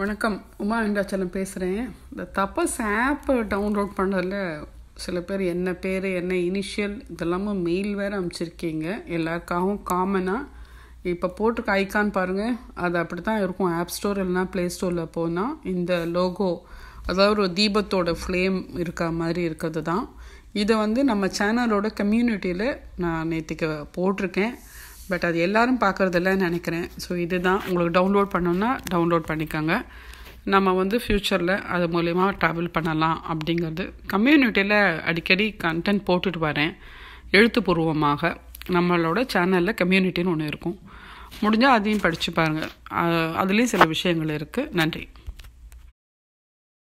வணக்கம். உமா வெங்கடாச்சலம் பேசுகிறேன் இந்த தப்பஸ் ஆப் டவுன்லோட் பண்ணதில் சில பேர் என்ன பேர் என்ன இனிஷியல் இதெல்லாமும் மெயில் வேறு அனுப்பிச்சிருக்கீங்க. எல்லாருக்காகவும் காமனாக இப்போ போட்டிருக்க ஐக்கான் பாருங்கள் அது அப்படி தான் இருக்கும் ஆப் ஸ்டோர் இல்லைனா ப்ளே ஸ்டோரில் போனால் இந்த லோகோ அதாவது ஒரு தீபத்தோட ஃப்ளேம் இருக்க மாதிரி இருக்கிறது தான் இதை வந்து நம்ம சேனலோட கம்யூனிட்டியில் நான் நேற்றுக்கு போட்டிருக்கேன். பட் அது எல்லாரும் பார்க்குறதில்லன்னு நினைக்கிறேன். ஸோ இதுதான். உங்களுக்கு டவுன்லோட் பண்ணோன்னா டவுன்லோட் பண்ணிக்கோங்க. நம்ம வந்து ஃப்யூச்சரில் அது மூலயமா ட்ராவல் பண்ணலாம் அப்படிங்கிறது. கம்யூனிட்டியில் அடிக்கடி கண்டென்ட் போட்டுட்டு வரேன். எழுத்துப்பூர்வமாக. நம்மளோட சேனலில் கம்யூனிட்டின்னு ஒன்று இருக்கும். முடிஞ்சால் அதையும் படித்து பாருங்கள் அதுலேயும் சில விஷயங்கள் இருக்குது நன்றி.